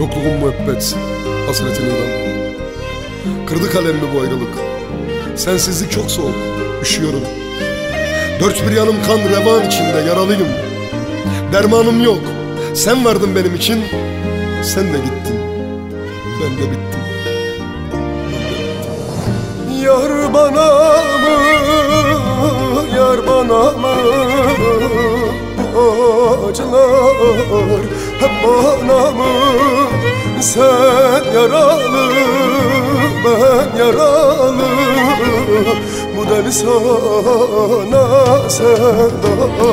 Yokluğun müebbet, hasretin idam. Kırdı kalemimi bu ayrılık. Sensizlik çok soğuk, üşüyorum. Dört bir yanım kan revan içinde yaralıyım. Dermanım yok, sen vardın benim için. Sen de gittin, ben de bittim. Yar bana mı, yar bana mı acılar hep bana mı Sen yaralı, ben yaralı. Bu deli sana sevdalı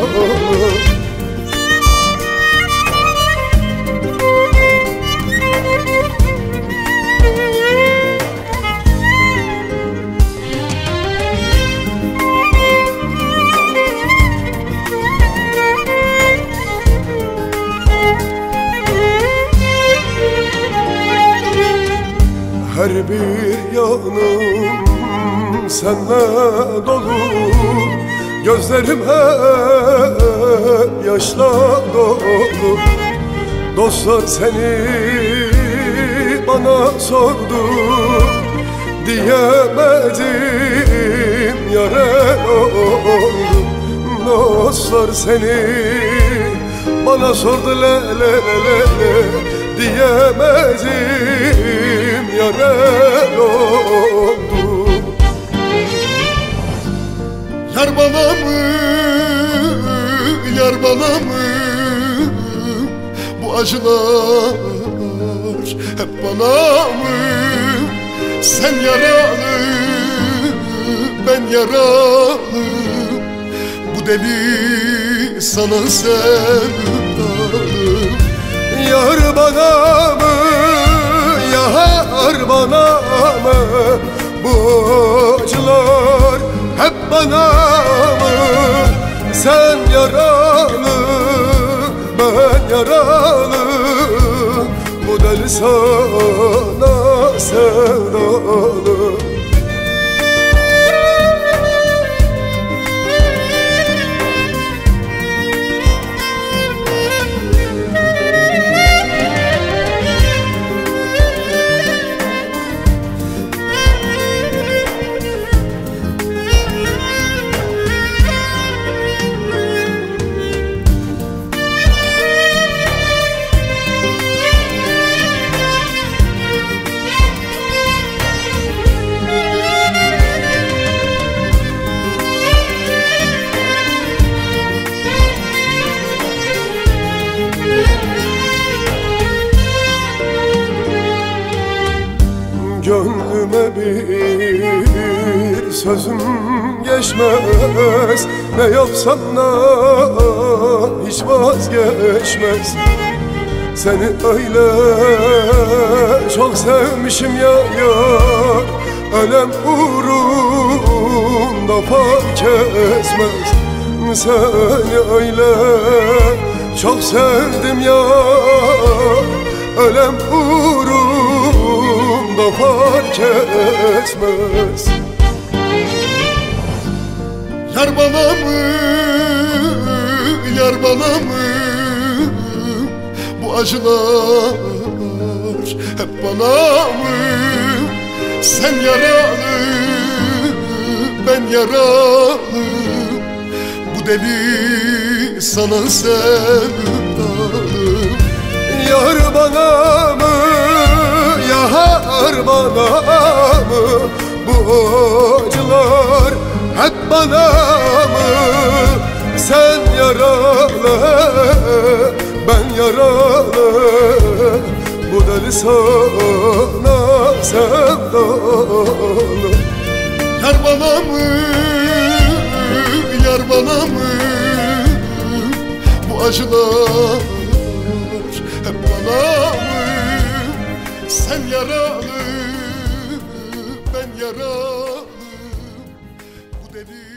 Her bir yanım senle dolu. Gözlerim hep yaşla dolu. Dostlar seni bana sordu Diyemedim yaren oldu Dostlar seni bana sordu le le le le Diyemedim yaren oldu. Yar bana mı, yar bana mı? Bu acılar hep bana mı? Sen yaralı, ben yaralı. Bu deli sana sevdalı. Yar bana mı, yar bana mı Bu acılar? Hep bana mı? Sen yaralı, ben yaralı. Bu deli sana sevdalı bir sözüm geçmez. Ne yapsam da hiç vazgeçmez. Seni öyle çok sevmişim ya ya. Ölem uğrunda fark etmez. Seni öyle çok sevdim ya. Ölem uğrunda fark etmez Yar bana mı, yar bana mı? Bu acılar hep bana mı? Sen yaralı, ben yaralı. Bu deli sana sevdalı hep bana mı? Sen yaralı, ben yaralı. Bu deli sana sevdalı. Yar bana mı, yar bana mı? Bu acılar hep bana mı? Sen yaralı, ben yaralı. Bu deli